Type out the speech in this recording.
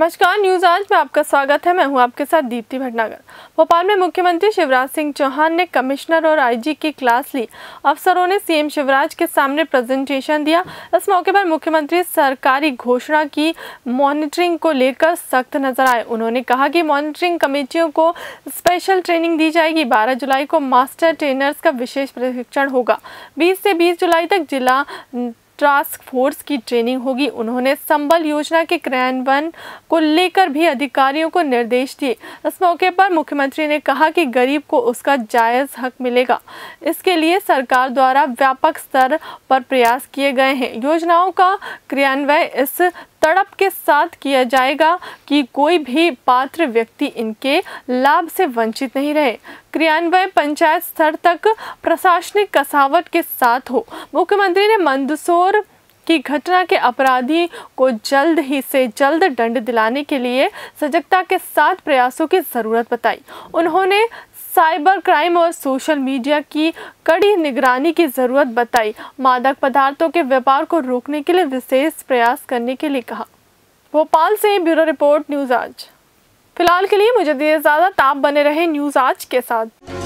नमस्कार, न्यूज़ आज में आपका स्वागत है। मैं हूँ आपके साथ दीप्ति भटनागर। भोपाल में मुख्यमंत्री शिवराज सिंह चौहान ने कमिश्नर और आईजी की क्लास ली। अफसरों ने सीएम शिवराज के सामने प्रेजेंटेशन दिया। इस मौके पर मुख्यमंत्री सरकारी घोषणा की। मॉनिटरिंग को लेकर सख्त नज़र आए। उन्होंने कहा कि मॉनिटरिंग कमेटियों को स्पेशल ट्रेनिंग दी जाएगी। बारह जुलाई को मास्टर ट्रेनर्स का विशेष प्रशिक्षण होगा। बीस से बीस जुलाई तक जिला टास्क फोर्स की ट्रेनिंग होगी। उन्होंने संबल योजना के क्रियान्वयन को लेकर भी अधिकारियों को निर्देश दिए। इस मौके पर मुख्यमंत्री ने कहा कि गरीब को उसका जायज़ हक मिलेगा। इसके लिए सरकार द्वारा व्यापक स्तर पर प्रयास किए गए हैं। योजनाओं का क्रियान्वयन इस तड़प के साथ किया जाएगा कि कोई भी पात्र व्यक्ति इनके लाभ से वंचित नहीं रहे। क्रियान्वयन पंचायत स्तर तक प्रशासनिक कसावट के साथ हो। मुख्यमंत्री ने मंदसौर की घटना के अपराधी को जल्द ही से जल्द दंड दिलाने के लिए सजगता के साथ प्रयासों की ज़रूरत बताई। उन्होंने साइबर क्राइम और सोशल मीडिया की कड़ी निगरानी की ज़रूरत बताई। मादक पदार्थों के व्यापार को रोकने के लिए विशेष प्रयास करने के लिए कहा। भोपाल से ब्यूरो रिपोर्ट, न्यूज़ आज। फ़िलहाल के लिए मुझे दिए ज़्यादा ताप बने रहे न्यूज़ आज के साथ।